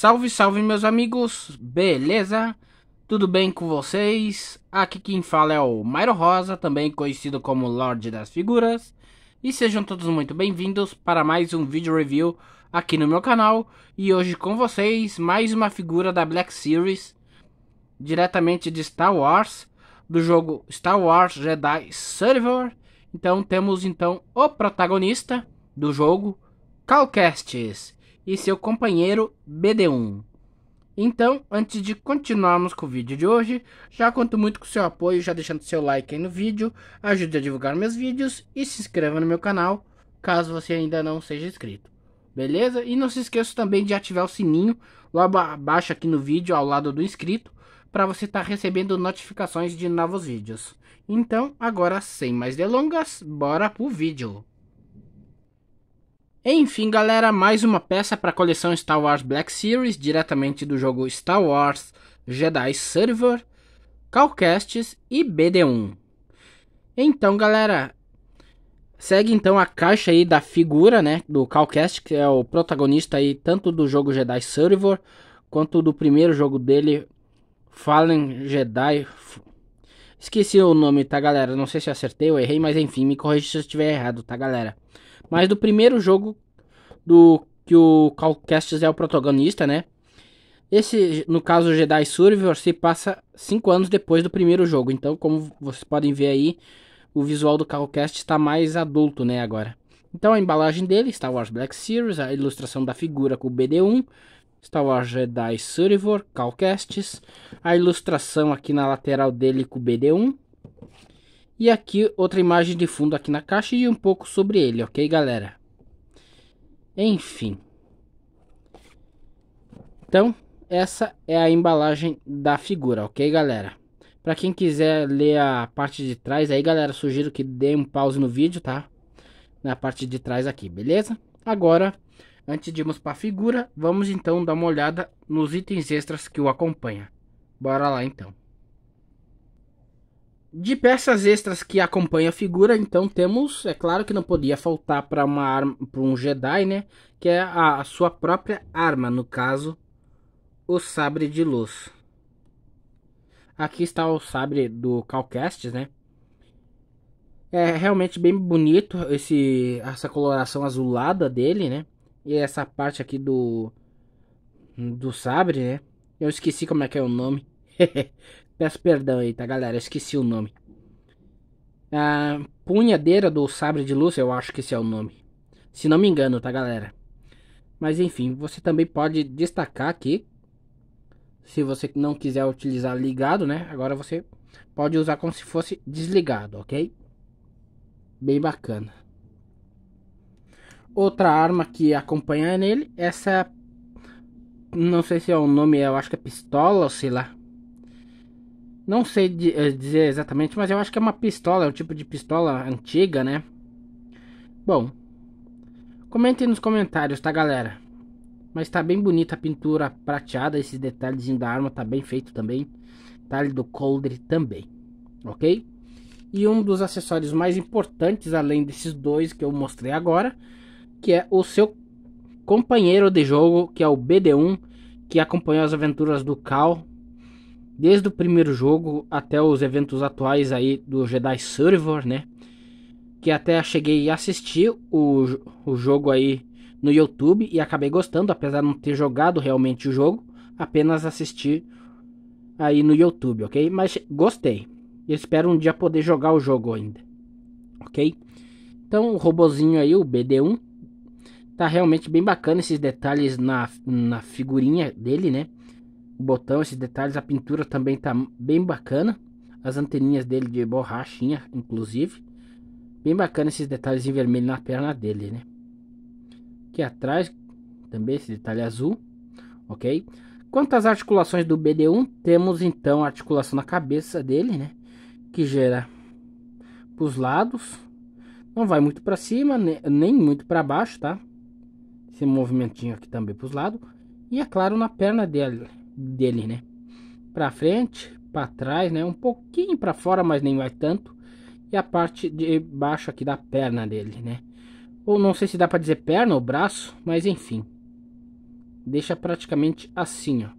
Salve, salve meus amigos, beleza? Tudo bem com vocês? Aqui quem fala é o Mairo Rosa, também conhecido como Lorde das Figuras. E sejam todos muito bem-vindos para mais um vídeo review aqui no meu canal. E hoje com vocês, mais uma figura da Black Series, diretamente de Star Wars, do jogo Star Wars Jedi Survivor. Então temos então o protagonista do jogo, Cal Kestis e seu companheiro BD1. Então, antes de continuarmos com o vídeo de hoje, já conto muito com seu apoio, já deixando seu like aí no vídeo, ajude a divulgar meus vídeos e se inscreva no meu canal, caso você ainda não seja inscrito. Beleza? E não se esqueça também de ativar o sininho logo abaixo aqui no vídeo, ao lado do inscrito, para você estar tá recebendo notificações de novos vídeos. Então, agora sem mais delongas, bora pro vídeo. Enfim, galera, mais uma peça para a coleção Star Wars Black Series, diretamente do jogo Star Wars Jedi Survivor, Calcasts e BD1. Então, galera, segue então a caixa aí da figura, né, do Calcast, que é o protagonista aí tanto do jogo Jedi Survivor quanto do primeiro jogo dele, Fallen Jedi. Esqueci o nome, tá, galera? Não sei se acertei ou errei, mas enfim, me corrija se eu estiver errado, tá, galera? Mas do primeiro jogo do que o Cal é o protagonista, né? Esse, no caso, Jedi Survivor, se passa 5 anos depois do primeiro jogo. Então, como vocês podem ver aí, o visual do Calcast está mais adulto, né, agora. Então, a embalagem dele, Star Wars Black Series, a ilustração da figura com o BD1, Star Wars Jedi Survivor, Calcasts, a ilustração aqui na lateral dele com o BD1, e aqui outra imagem de fundo aqui na caixa e um pouco sobre ele, ok galera? Enfim. Então, essa é a embalagem da figura, ok galera? Para quem quiser ler a parte de trás aí galera, sugiro que dê um pause no vídeo, tá? Na parte de trás aqui, beleza? Agora, antes de irmos para a figura, vamos então dar uma olhada nos itens extras que o acompanha. Bora lá então. De peças extras que acompanham a figura, então temos, é claro que não podia faltar para uma arma, para um Jedi, né? Que é a, a, sua própria arma, no caso, o sabre de luz. Aqui está o sabre do Calcast, né? É realmente bem bonito esse essa coloração azulada dele, né? E essa parte aqui do do sabre, né? Eu esqueci como é que é o nome. Peço perdão aí, tá, galera? Esqueci o nome. A punhadeira do sabre de luz, eu acho que esse é o nome. Se não me engano, tá, galera? Mas enfim, você também pode destacar aqui. Se você não quiser utilizar ligado, né? Agora você pode usar como se fosse desligado, ok? Bem bacana. Outra arma que acompanha nele, essa não sei se é o nome, eu acho que é pistola, sei lá. Não sei eh, dizer exatamente, mas eu acho que é uma pistola, é um tipo de pistola antiga, né? Bom, comentem nos comentários, tá, galera? Mas tá bem bonita a pintura prateada, esses detalhezinhos da arma tá bem feito também. Detalhe do coldre também, ok? E um dos acessórios mais importantes, além desses dois que eu mostrei agora, que é o seu companheiro de jogo, que é o BD1, que acompanhou as aventuras do Cal desde o primeiro jogo até os eventos atuais aí do Jedi Survivor, né? Que até cheguei a assistir o, o jogo aí no YouTube e acabei gostando, apesar de não ter jogado realmente o jogo, apenas assistir aí no YouTube, ok? Mas gostei. Espero um dia poder jogar o jogo ainda, ok? Então o robozinho aí, o BD1, tá realmente bem bacana esses detalhes na, na figurinha dele, né? O botão, esses detalhes, a pintura também tá bem bacana. As anteninhas dele de borrachinha, inclusive. Bem bacana esses detalhes em vermelho na perna dele, né? Aqui atrás, também esse detalhe azul, ok? Quanto às articulações do BD1, temos então a articulação na cabeça dele, né? Que gera para os lados. Não vai muito para cima, nem muito para baixo, tá? Esse movimentinho aqui também para os lados. E é claro, na perna dele, dele, né? Para frente, para trás, né? Um pouquinho para fora, mas nem vai tanto. E a parte de baixo aqui da perna dele, né? Ou não sei se dá para dizer perna ou braço, mas enfim. deixa praticamente assim, ó,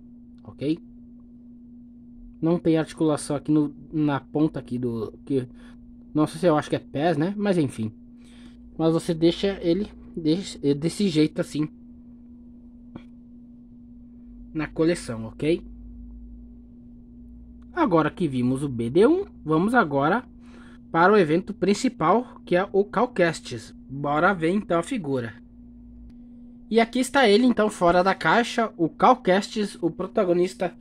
ok? Não tem articulação aqui no, na ponta aqui do... Que, não sei se eu acho que é pés, né? Mas enfim. Mas você deixa ele desse, desse jeito assim. Na coleção, ok? Agora que vimos o BD1, vamos agora para o evento principal, que é o Calcastes. Bora ver então a figura. E aqui está ele então fora da caixa, o Calcastes, o protagonista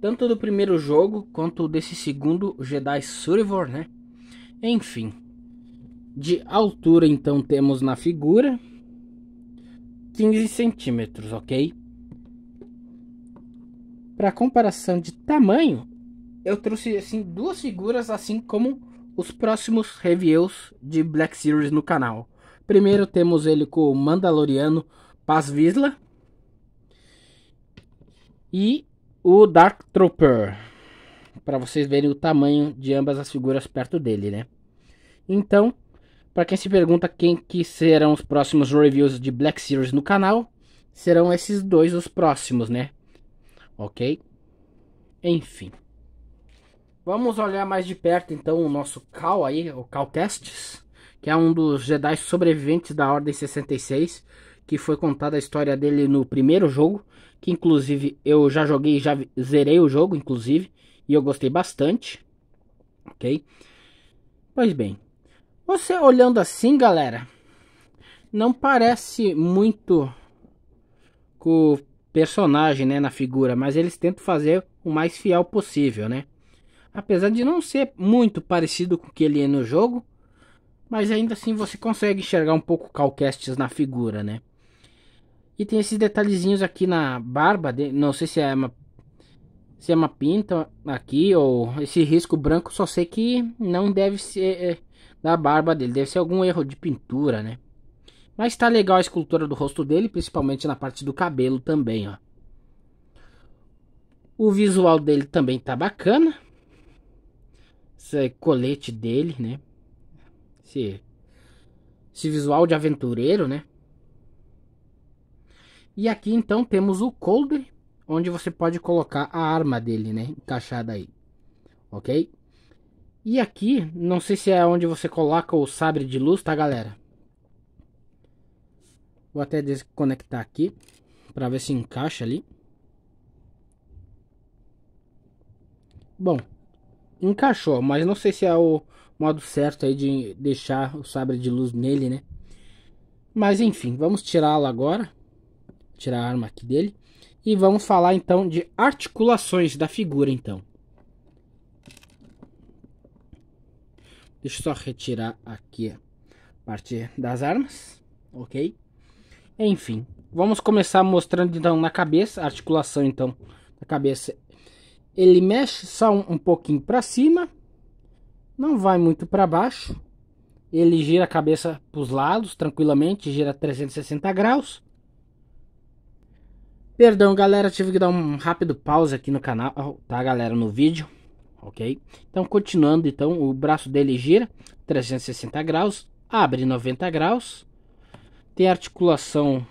tanto do primeiro jogo quanto desse segundo, Jedi Survivor, né? Enfim. De altura então temos na figura 15 centímetros, ok? Para comparação de tamanho, eu trouxe assim duas figuras assim como os próximos reviews de Black Series no canal. Primeiro temos ele com o Mandaloriano Paz Vizsla e o Dark Trooper, para vocês verem o tamanho de ambas as figuras perto dele, né? Então, para quem se pergunta quem que serão os próximos reviews de Black Series no canal, serão esses dois os próximos, né? Ok? Enfim. Vamos olhar mais de perto então o nosso Cal aí, o Cal Castes, que é um dos Jedi sobreviventes da Ordem 66, que foi contada a história dele no primeiro jogo, que inclusive eu já joguei, já zerei o jogo, inclusive, e eu gostei bastante. Ok? Pois bem, você olhando assim, galera, não parece muito com personagem, né, na figura, mas eles tentam fazer o mais fiel possível, né? Apesar de não ser muito parecido com o que ele é no jogo, mas ainda assim você consegue enxergar um pouco calcastes na figura, né? E tem esses detalhezinhos aqui na barba, de, não sei se é uma se é uma pinta aqui ou esse risco branco, só sei que não deve ser é, da barba dele, deve ser algum erro de pintura, né? Mas tá legal a escultura do rosto dele, principalmente na parte do cabelo também, ó. O visual dele também tá bacana esse colete dele, né? Esse, esse visual de aventureiro, né? E aqui então temos o coldre, onde você pode colocar a arma dele, né? Encaixada aí, ok? E aqui, não sei se é onde você coloca o sabre de luz, tá galera? Vou até desconectar aqui, para ver se encaixa ali. Bom, encaixou, mas não sei se é o modo certo aí de deixar o sabre de luz nele, né? Mas enfim, vamos tirá-lo agora. Tirar a arma aqui dele. E vamos falar então de articulações da figura então. Deixa eu só retirar aqui a parte das armas, ok? Enfim, vamos começar mostrando então na cabeça, a articulação então da cabeça ele mexe só um, um pouquinho para cima, não vai muito para baixo. Ele gira a cabeça para os lados tranquilamente, gira 360 graus. Perdão, galera, tive que dar um rápido pause aqui no canal, tá, galera, no vídeo, ok? Então, continuando, então, o braço dele gira 360 graus, abre 90 graus, tem articulação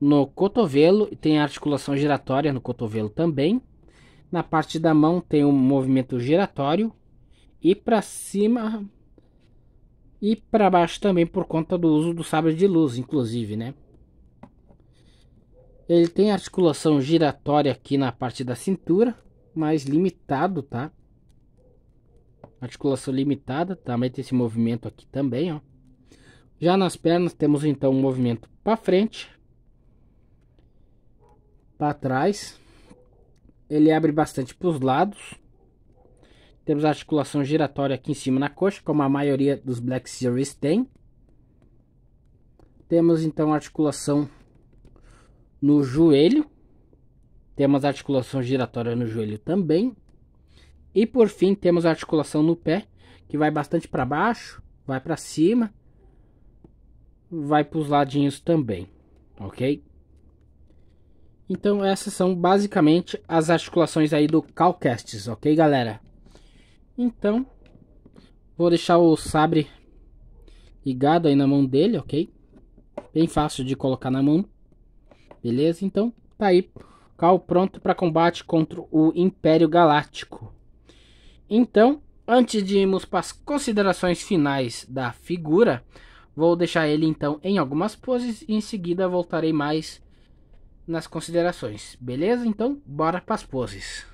no cotovelo e tem articulação giratória no cotovelo também. Na parte da mão tem um movimento giratório e para cima e para baixo também por conta do uso do sabre de luz, inclusive, né? Ele tem articulação giratória aqui na parte da cintura, mas limitado, tá? Articulação limitada, também tem esse movimento aqui também, ó. Já nas pernas temos então um movimento para frente, para trás ele abre bastante para os lados. Temos a articulação giratória aqui em cima na coxa, como a maioria dos Black Series tem. Temos então articulação no joelho. Temos articulação giratória no joelho também. E por fim temos articulação no pé, que vai bastante para baixo, vai para cima, vai para os ladinhos também, ok? Então essas são basicamente as articulações aí do Calcastes, ok galera? Então, vou deixar o sabre ligado aí na mão dele, ok? Bem fácil de colocar na mão. Beleza? Então, tá aí. Cal pronto para combate contra o Império Galáctico. Então, antes de irmos para as considerações finais da figura, vou deixar ele então em algumas poses e em seguida voltarei mais nas considerações. Beleza? Então, bora para as poses.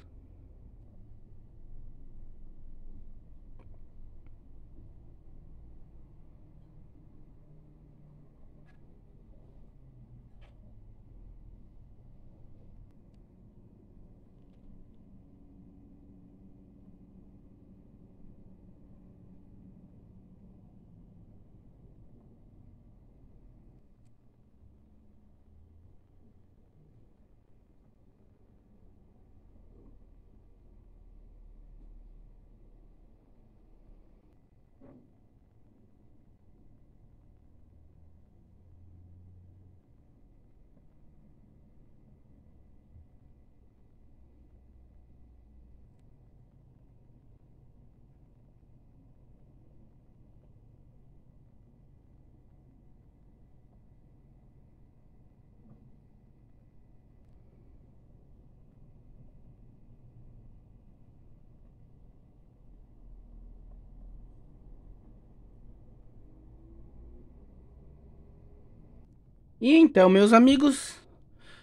E então, meus amigos,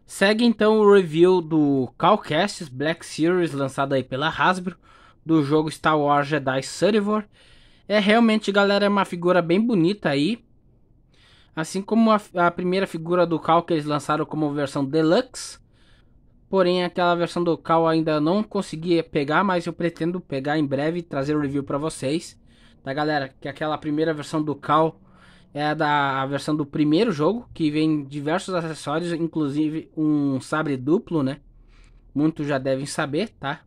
segue então o review do Calcast Black Series lançado aí pela Hasbro do jogo Star Wars Jedi Survivor. É realmente, galera, é uma figura bem bonita aí. Assim como a, a primeira figura do Cal que eles lançaram como versão Deluxe. Porém, aquela versão do Cal ainda não consegui pegar, mas eu pretendo pegar em breve e trazer o review para vocês. Tá, galera? Que aquela primeira versão do Cal é da a versão do primeiro jogo, que vem diversos acessórios, inclusive um sabre duplo, né? Muitos já devem saber, tá?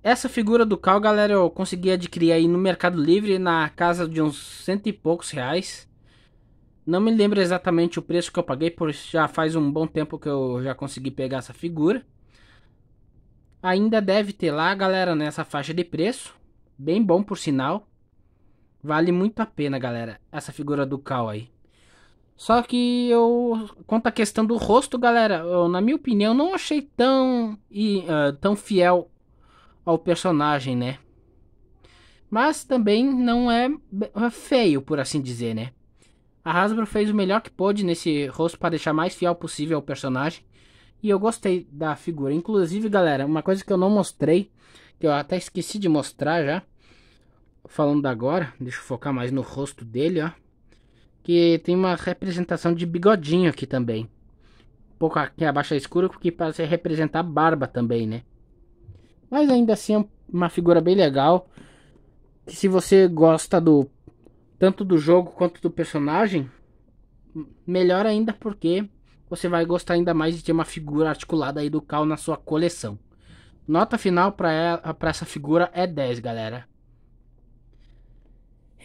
Essa figura do Cal, galera, eu consegui adquirir aí no Mercado Livre na casa de uns cento e poucos reais. Não me lembro exatamente o preço que eu paguei, pois já faz um bom tempo que eu já consegui pegar essa figura. Ainda deve ter lá, galera, nessa faixa de preço. Bem bom por sinal. Vale muito a pena, galera, essa figura do Cal aí. Só que eu, quanto à questão do rosto, galera, eu, na minha opinião, não achei tão, e, uh, tão fiel ao personagem, né? Mas também não é, é feio, por assim dizer, né? A Hasbro fez o melhor que pôde nesse rosto para deixar mais fiel possível ao personagem. E eu gostei da figura. Inclusive, galera, uma coisa que eu não mostrei, que eu até esqueci de mostrar já falando agora, deixa eu focar mais no rosto dele, ó. Que tem uma representação de bigodinho aqui também. Um pouco aqui abaixo é escuro, porque parece representar barba também, né? Mas ainda assim é uma figura bem legal. Que se você gosta do tanto do jogo quanto do personagem, melhor ainda porque você vai gostar ainda mais de ter uma figura articulada aí do Cal na sua coleção. Nota final para essa figura é 10, galera.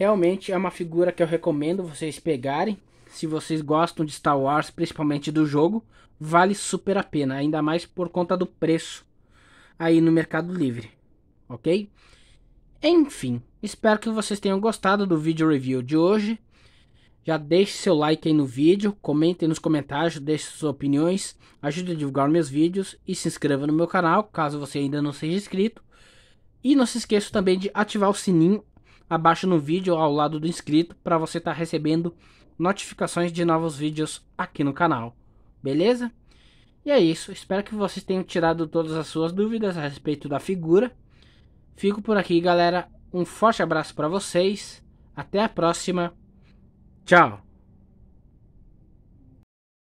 Realmente é uma figura que eu recomendo vocês pegarem. Se vocês gostam de Star Wars, principalmente do jogo, vale super a pena, ainda mais por conta do preço aí no Mercado Livre, ok? Enfim, espero que vocês tenham gostado do vídeo review de hoje. Já deixe seu like aí no vídeo, comente nos comentários, deixe suas opiniões, ajude a divulgar meus vídeos e se inscreva no meu canal, caso você ainda não seja inscrito. E não se esqueça também de ativar o sininho abaixo no vídeo ao lado do inscrito para você estar tá recebendo notificações de novos vídeos aqui no canal. Beleza? E é isso, espero que vocês tenham tirado todas as suas dúvidas a respeito da figura. Fico por aqui, galera. Um forte abraço para vocês. Até a próxima. Tchau.